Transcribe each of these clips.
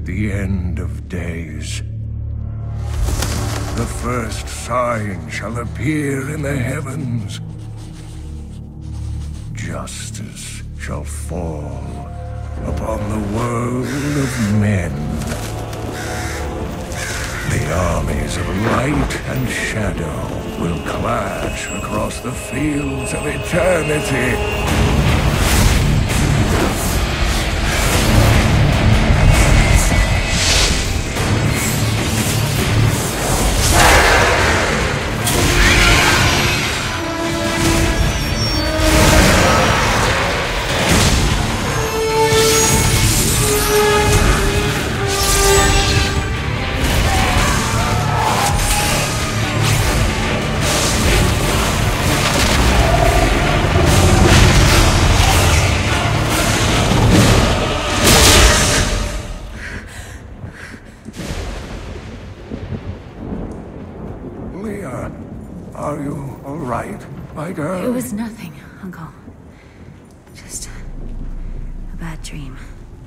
at the end of days. The first sign shall appear in the heavens. Justice shall fall upon the world of men. The armies of light and shadow will clash across the fields of eternity.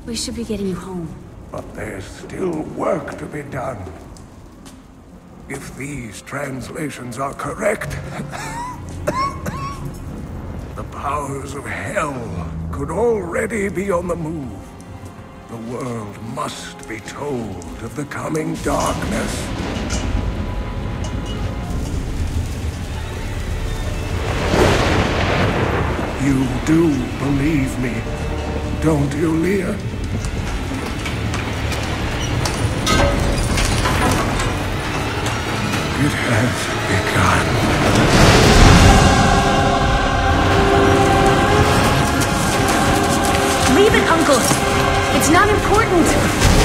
We should be getting you home. But there's still work to be done. If these translations are correct, the powers of hell could already be on the move. The world must be told of the coming darkness. You do believe me, don't you, Leah? It has begun. Leave it, Uncle! It's not important!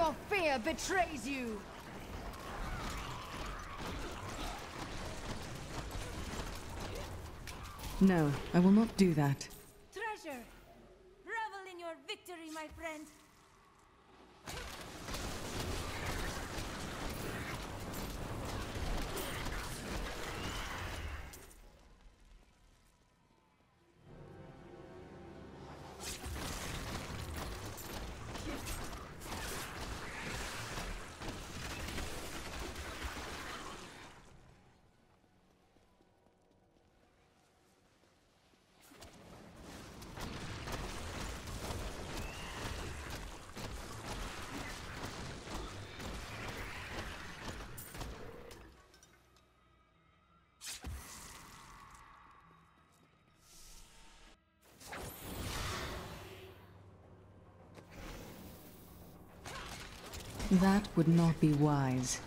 Your fear betrays you! No, I will not do that. That would not be wise.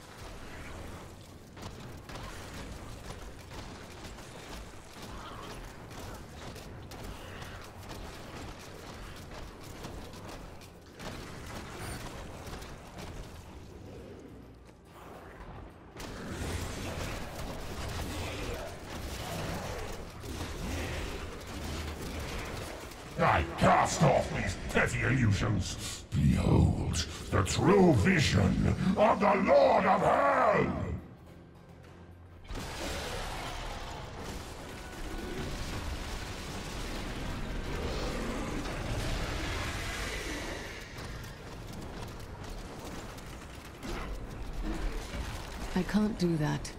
Vision of the Lord of Hell! I can't do that.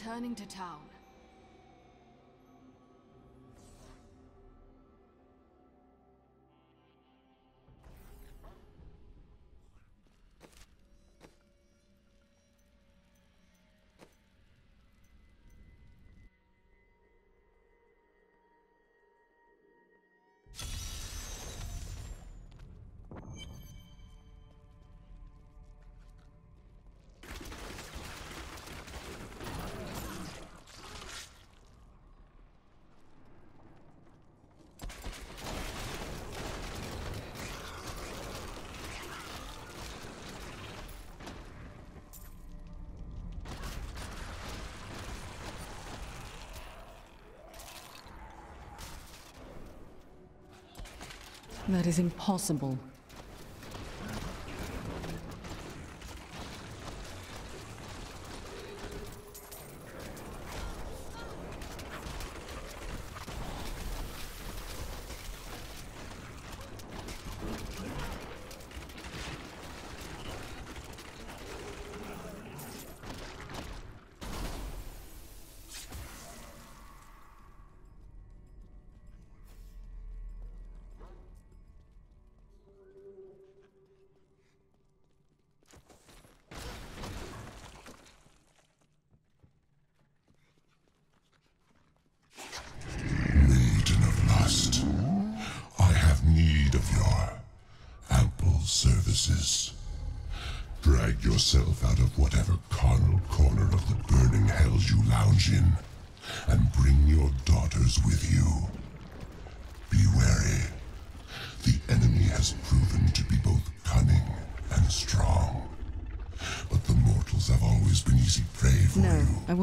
Returning to town. That is impossible.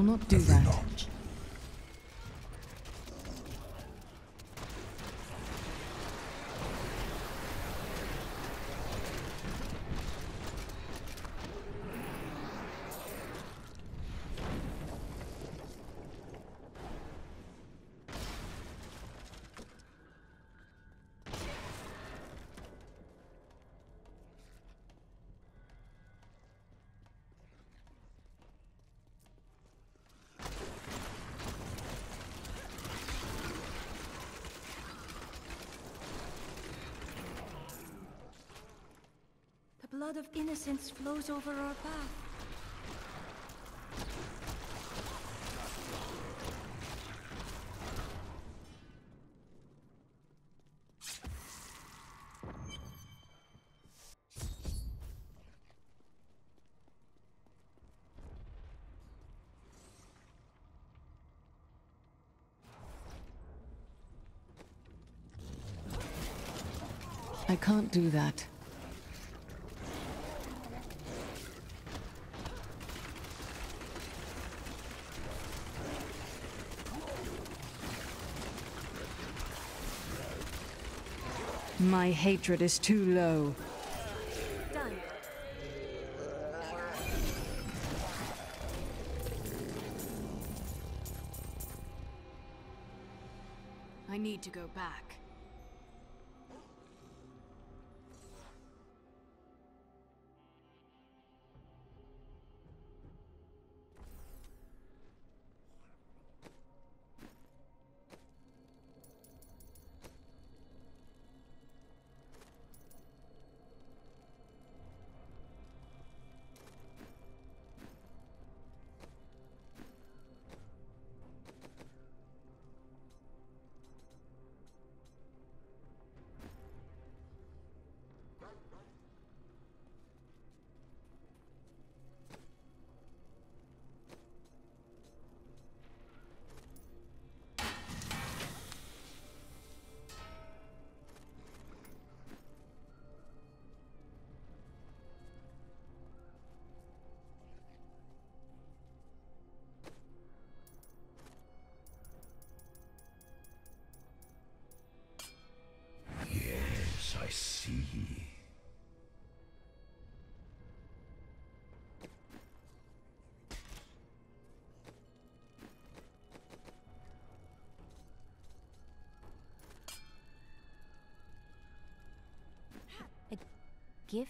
のっていうか。Blood of innocence flows over our path. I can't do that. My hatred is too low. Done. I need to go back. Give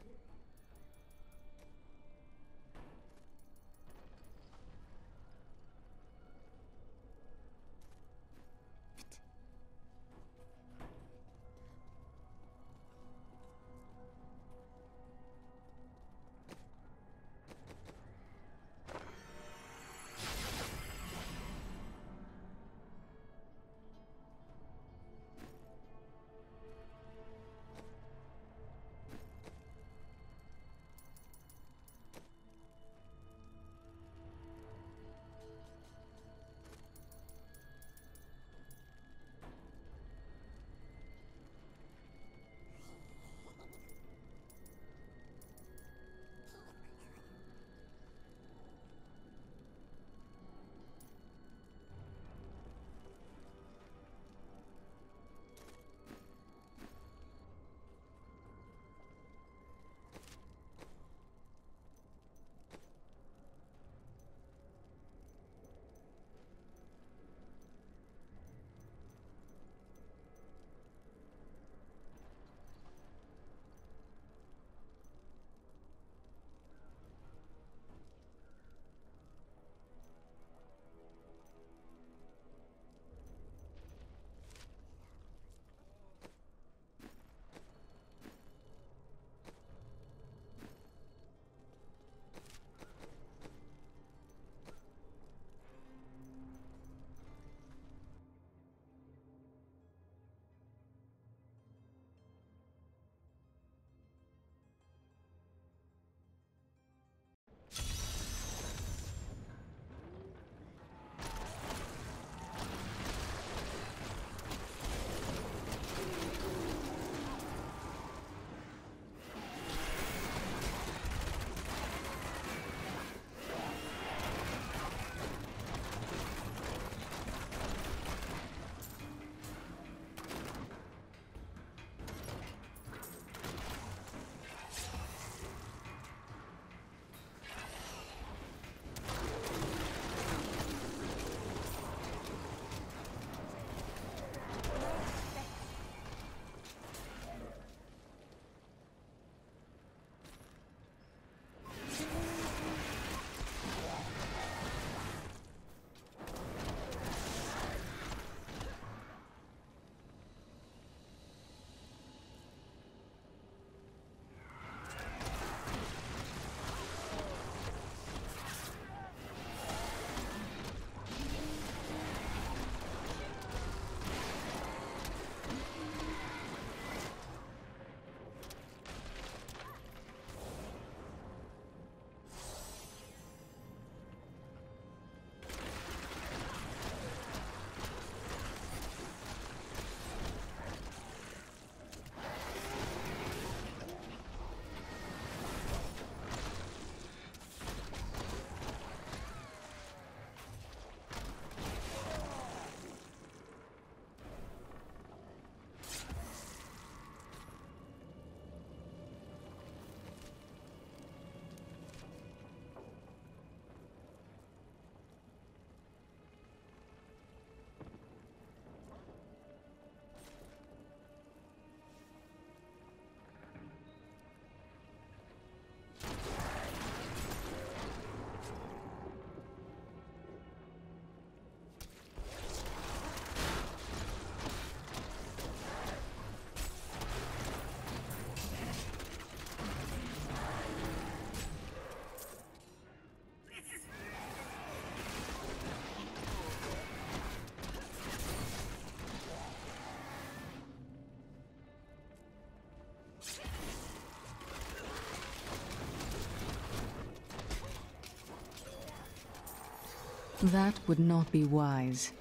That would not be wise.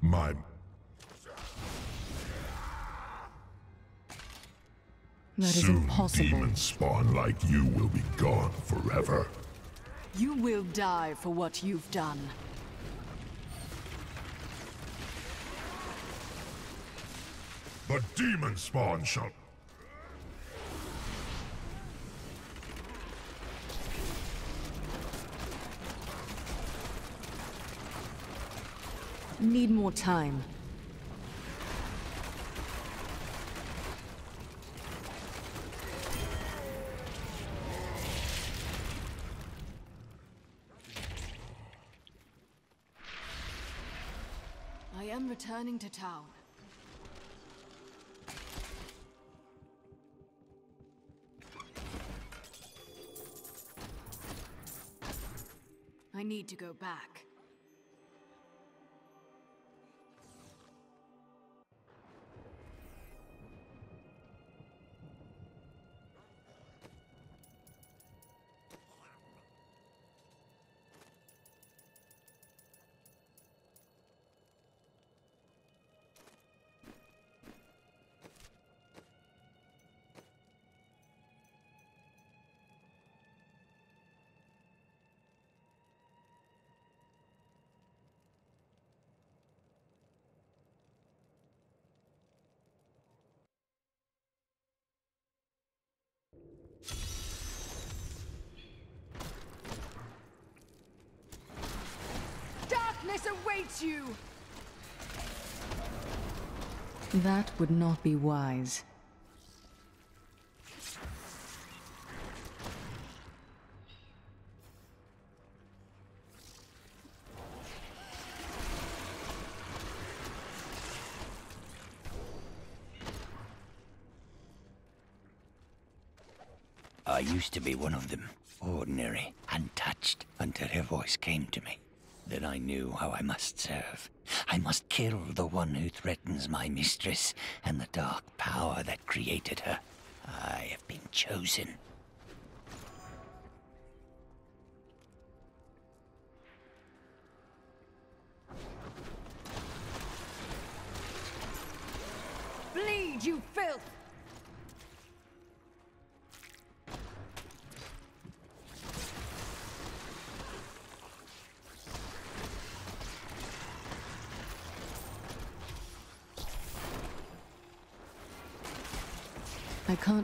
My... That Soon, impossible. demon spawn like you will be gone forever. You will die for what you've done. The demon spawn shall Need more time. I am returning to town. I need to go back. Awaits you! That would not be wise. I used to be one of them, ordinary, untouched, until her voice came to me. Then I knew how I must serve. I must kill the one who threatens my mistress and the dark power that created her. I have been chosen.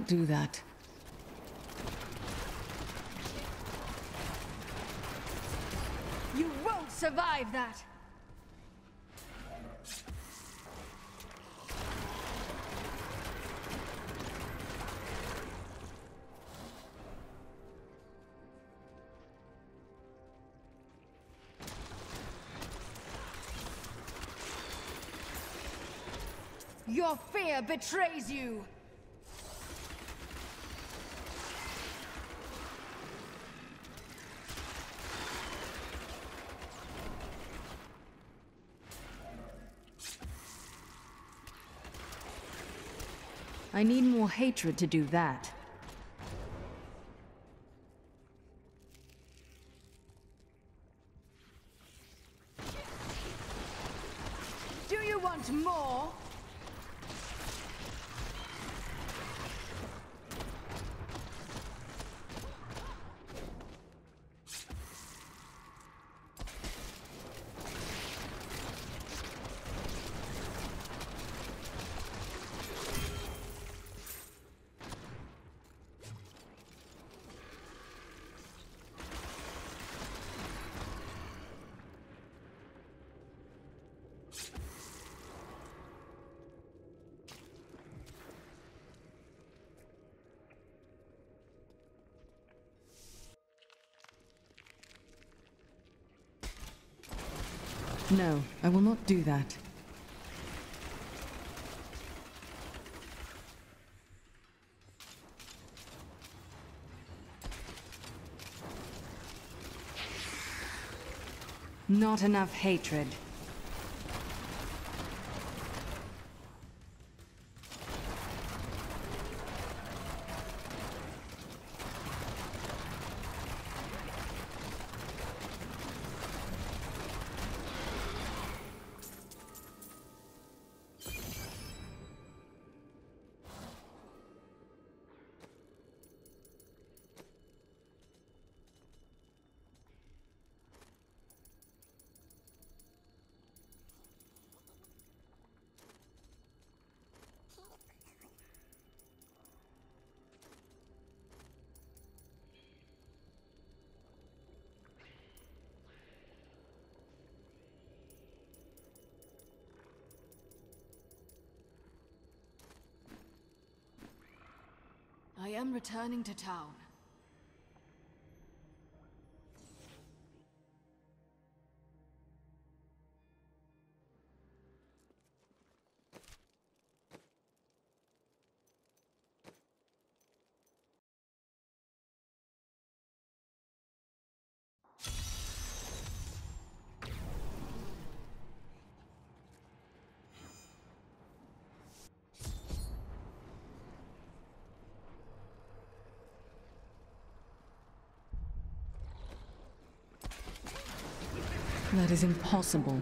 Do that. You won't survive that! Your fear betrays you! I need more hatred to do that. Do you want more? No, I will not do that. Not enough hatred. Returning to town. That is impossible.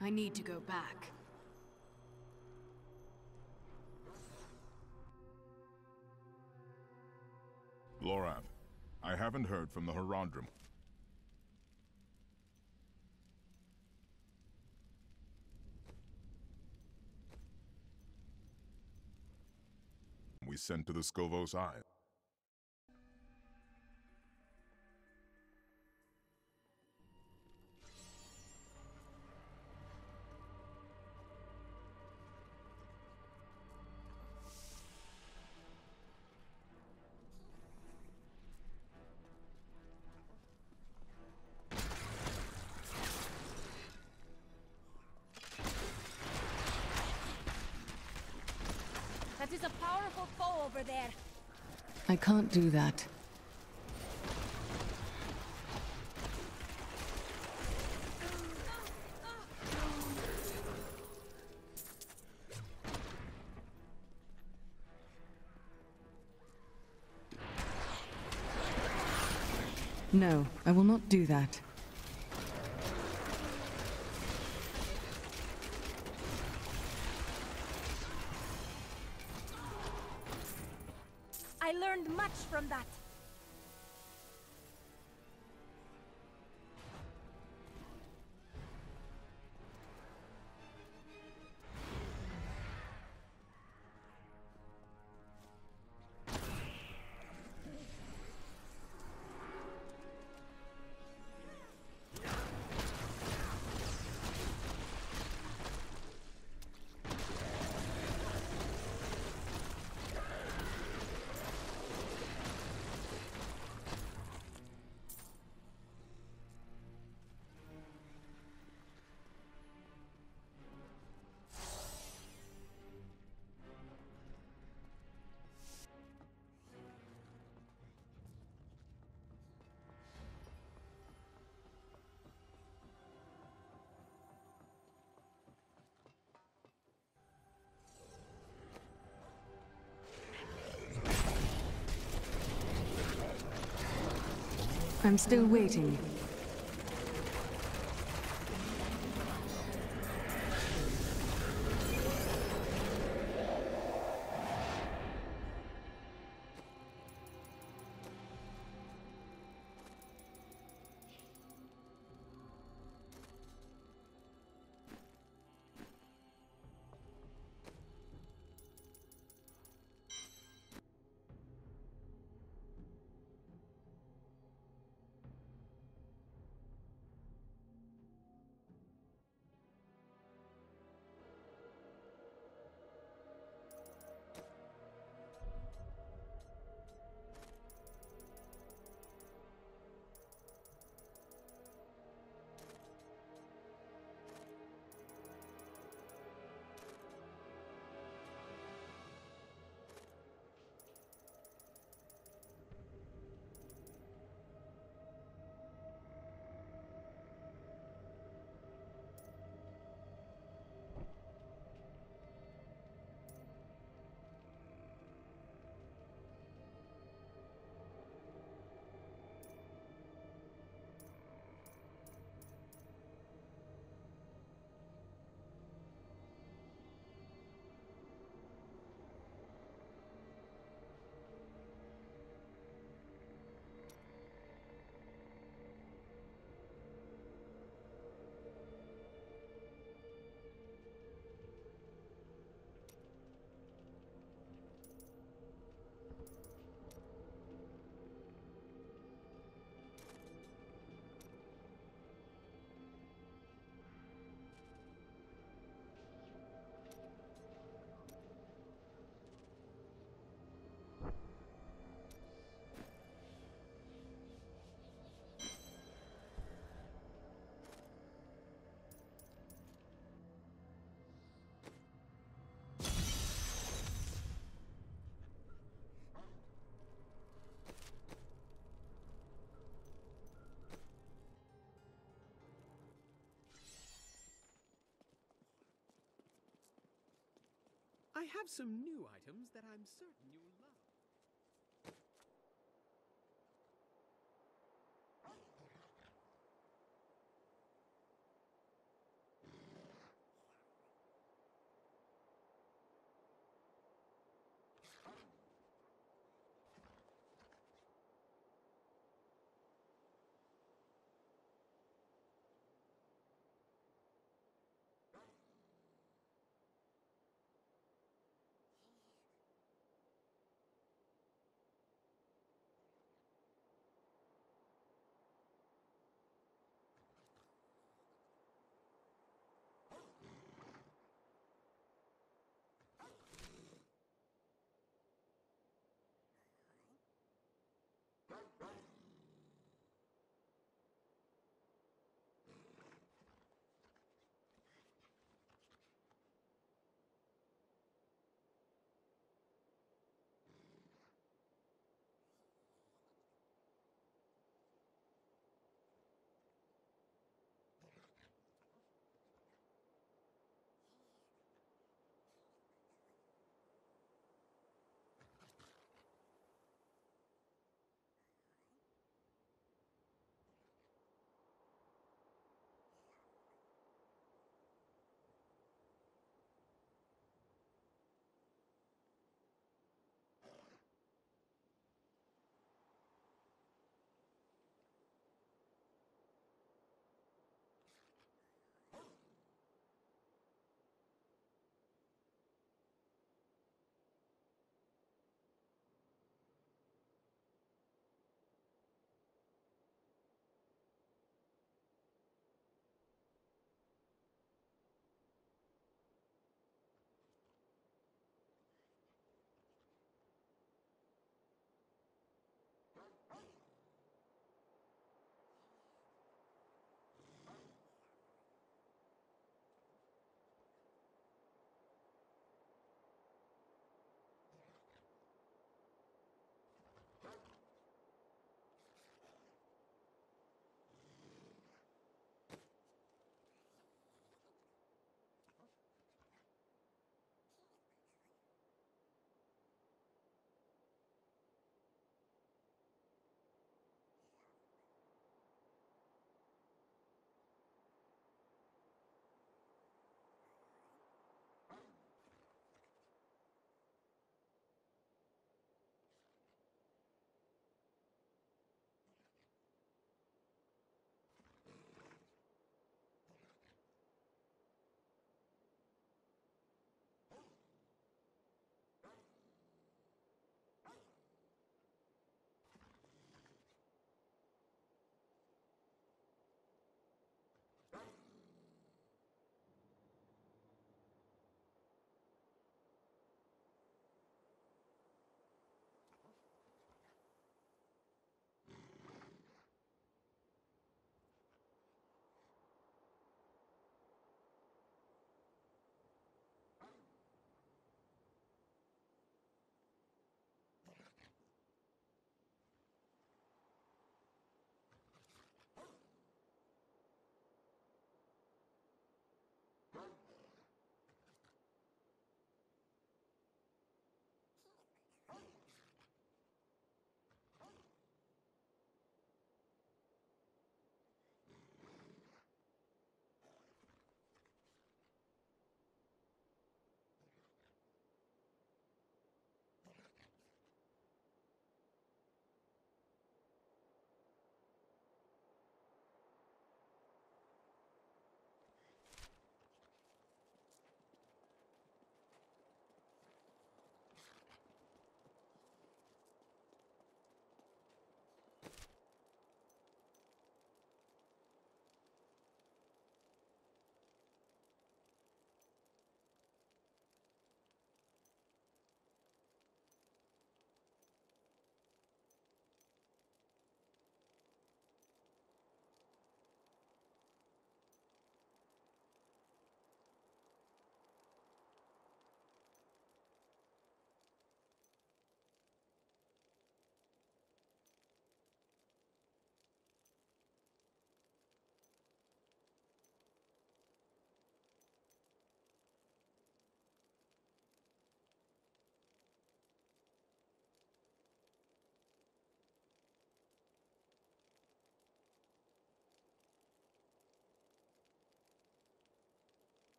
I need to go back. Haven't heard from the Horadrim. We sent to the Skovos Isle. Can't do that. No, I will not do that. I'm still waiting. I have some new items that I'm certain you'll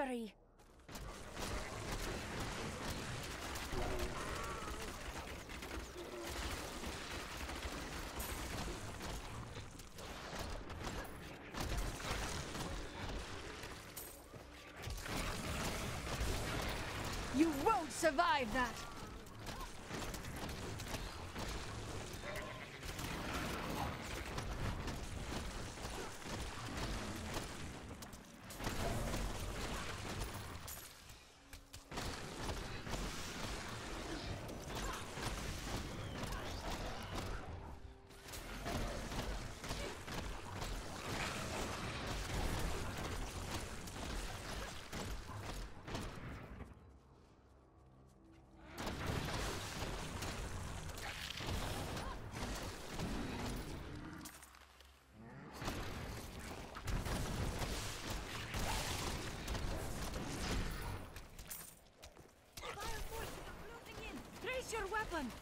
victory! You won't survive that! Your weapon!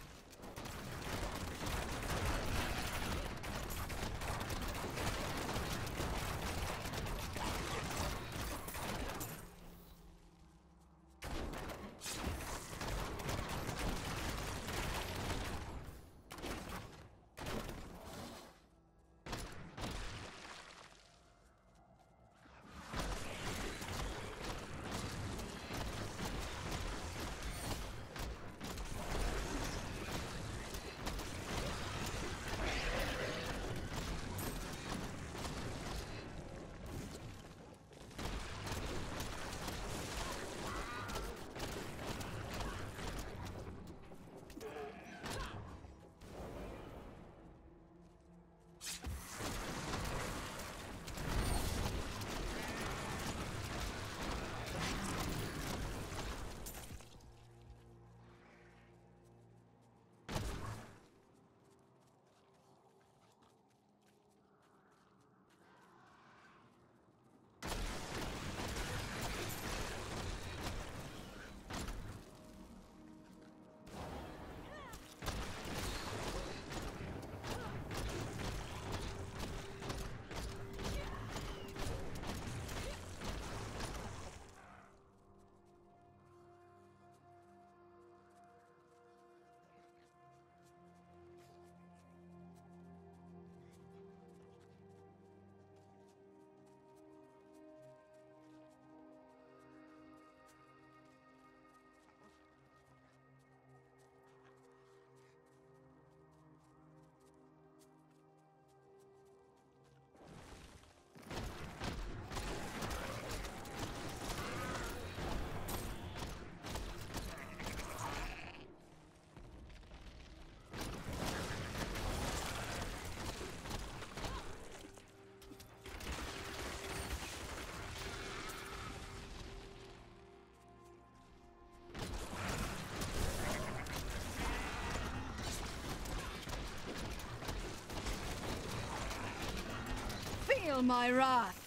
Feel my wrath!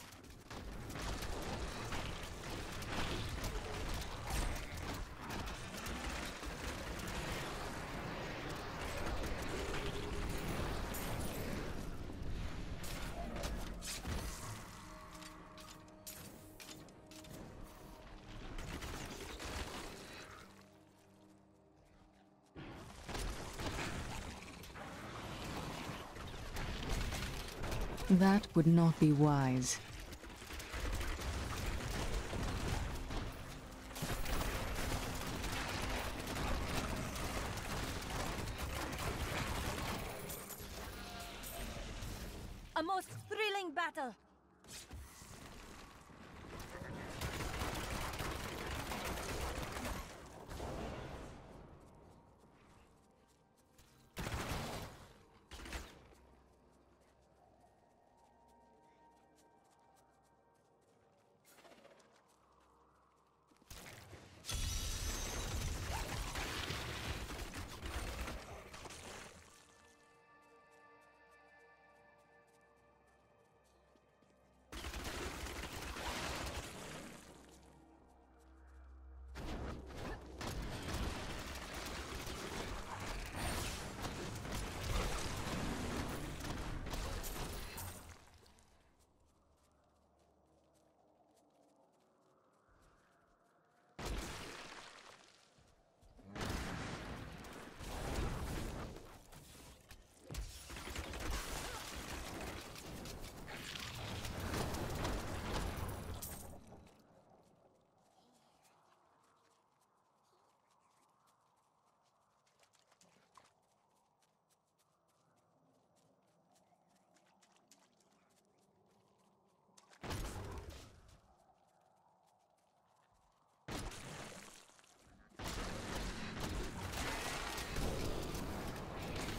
That would not be wise. A most thrilling battle!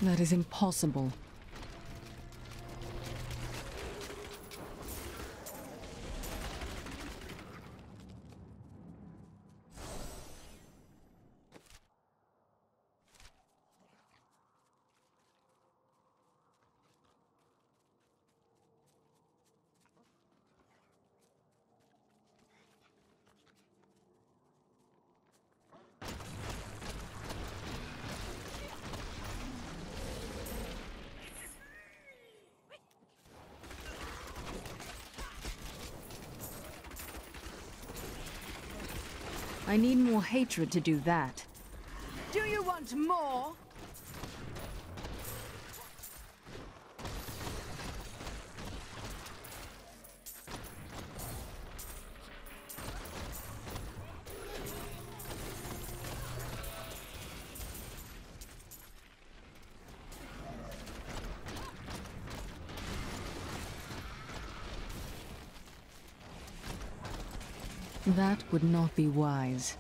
That is impossible. I need more hatred to do that. Do you want more? Would not be wise.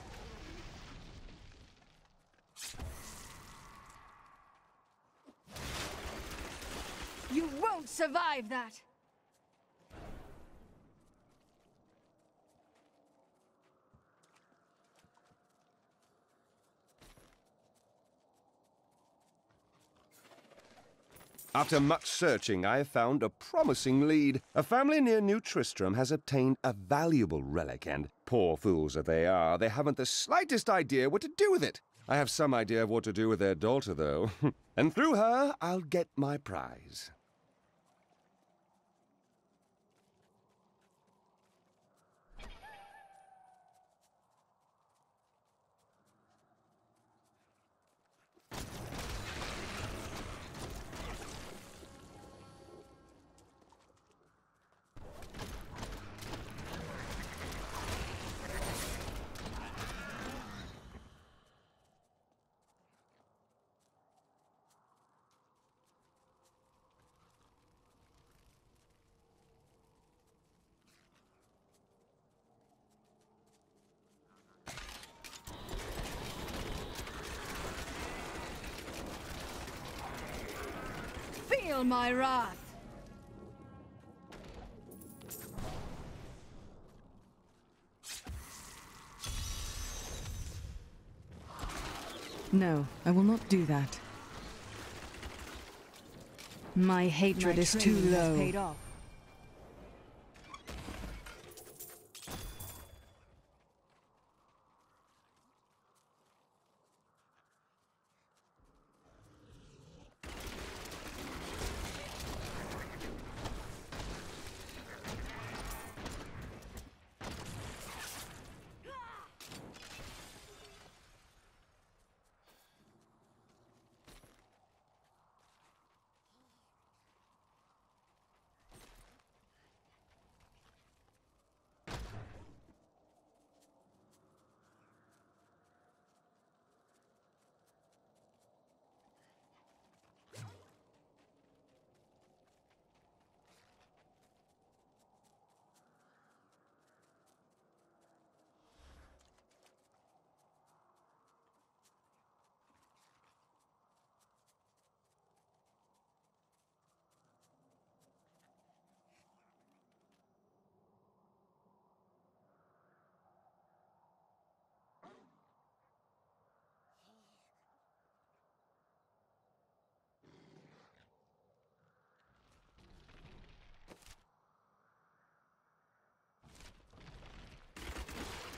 You won't survive that! After much searching, I have found a promising lead. A family near New Tristram has obtained a valuable relic, and poor fools that they are, they haven't the slightest idea what to do with it. I have some idea of what to do with their daughter, though. and through her, I'll get my prize. Feel my wrath! No, I will not do that. My hatred My is too training has low. paid off.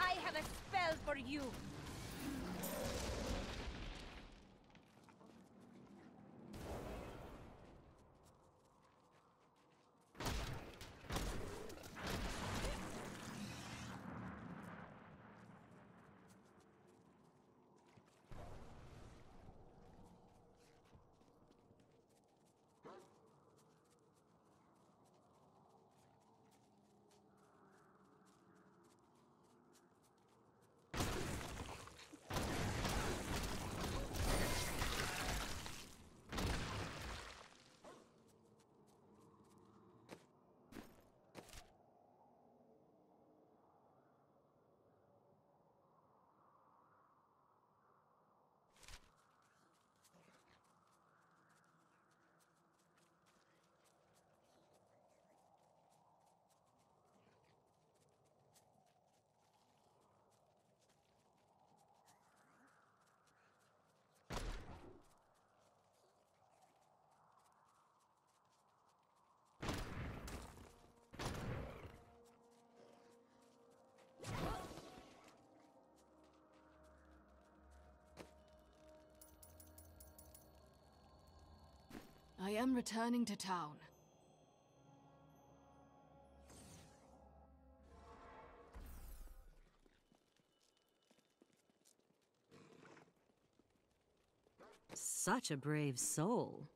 I have a spell for you. Am returning to town. Such a brave soul.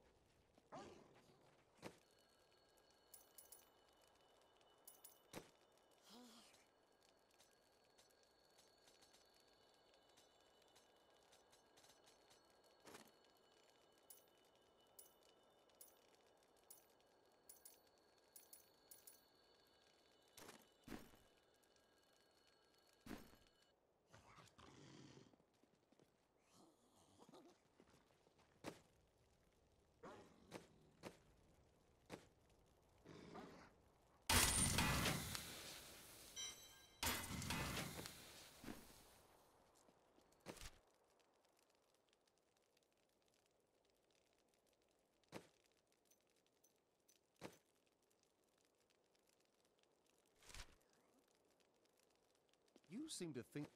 Seem to think...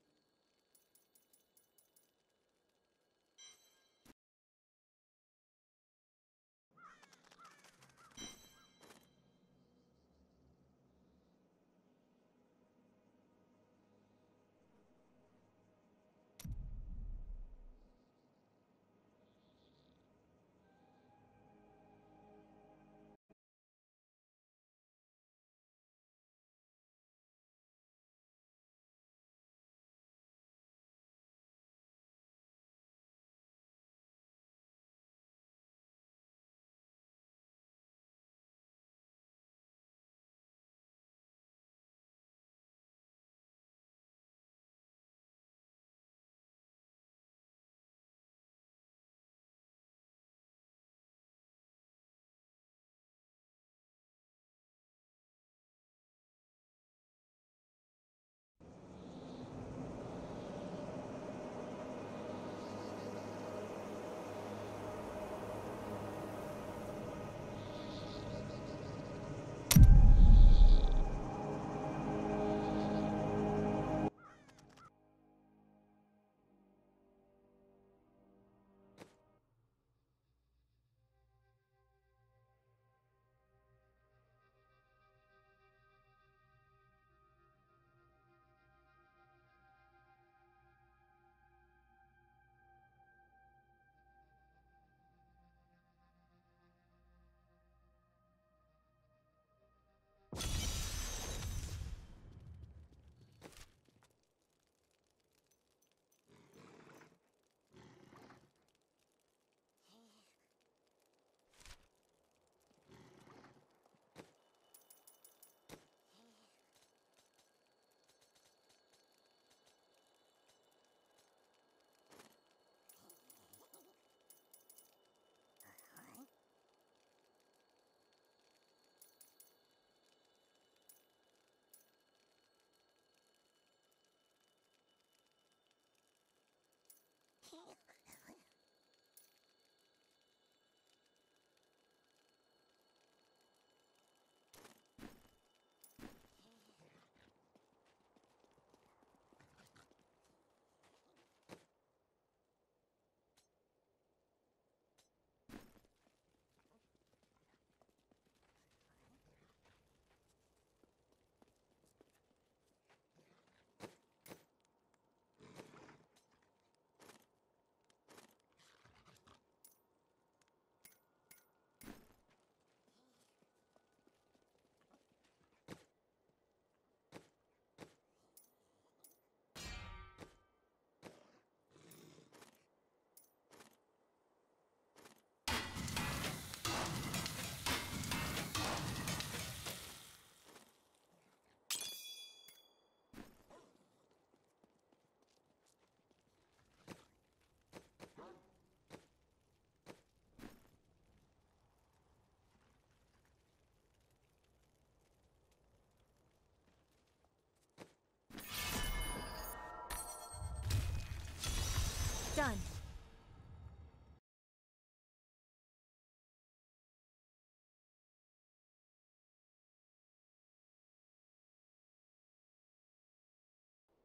Done.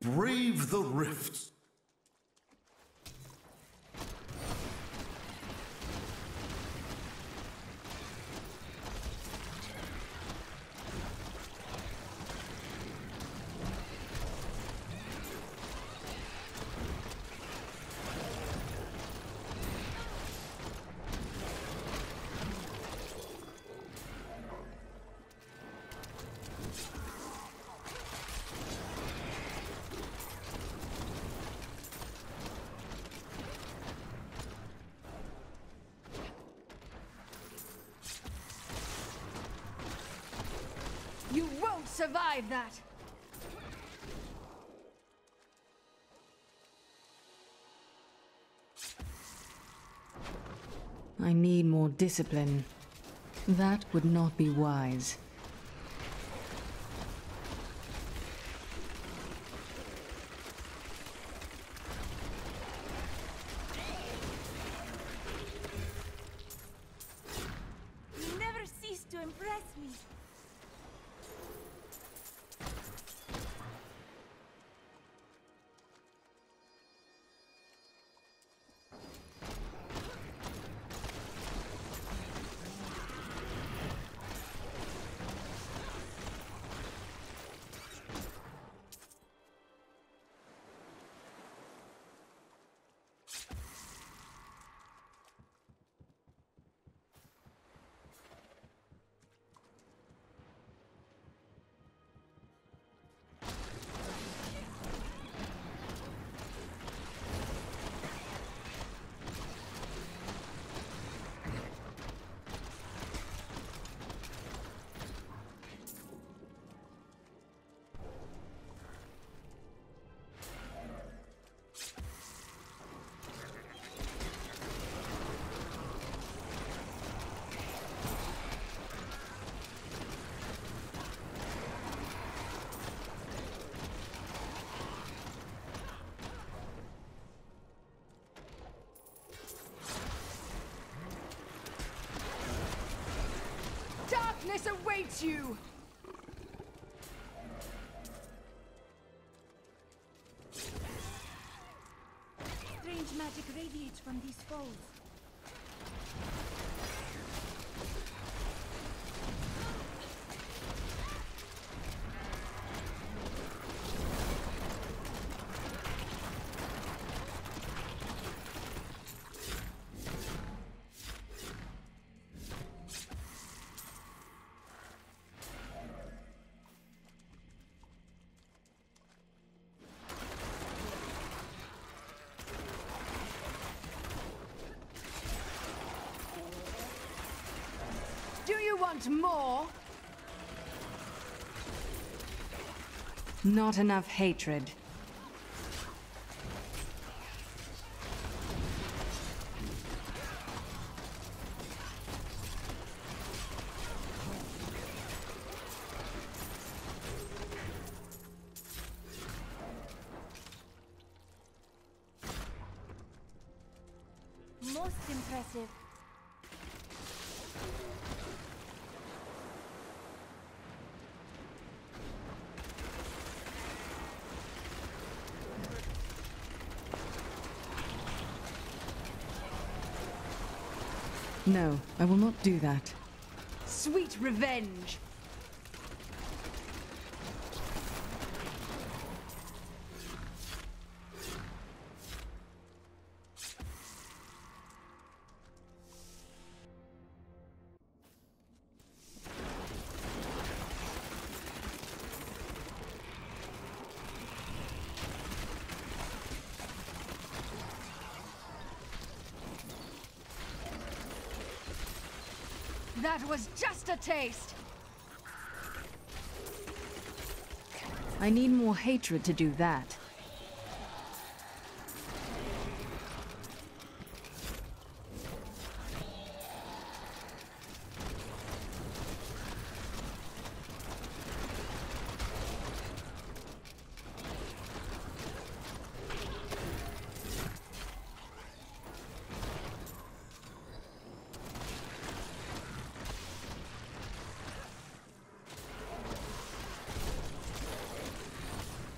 Brave the rifts. Survive that! I need more discipline. That would not be wise. You never cease to impress me. Darkness awaits you! Strange magic radiates from these foes. Want more? Not enough hatred. No, I will not do that. Sweet revenge! Taste! I need more hatred to do that.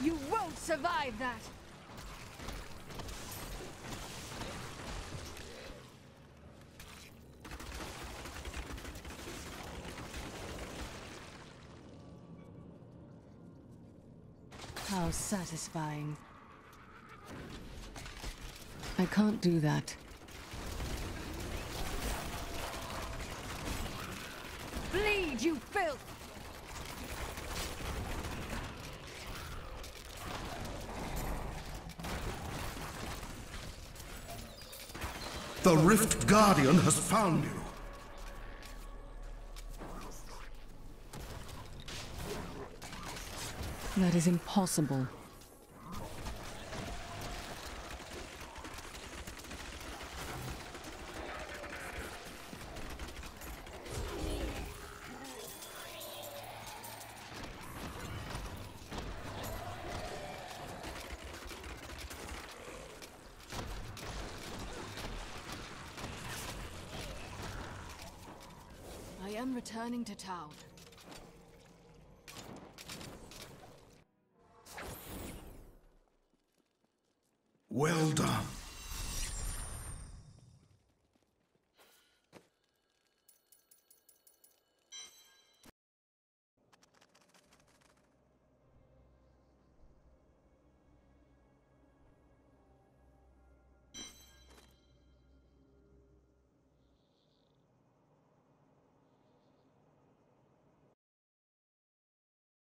You won't survive that! How satisfying. I can't do that. Bleed, you filth! The Rift Guardian has found you. That is impossible. To town.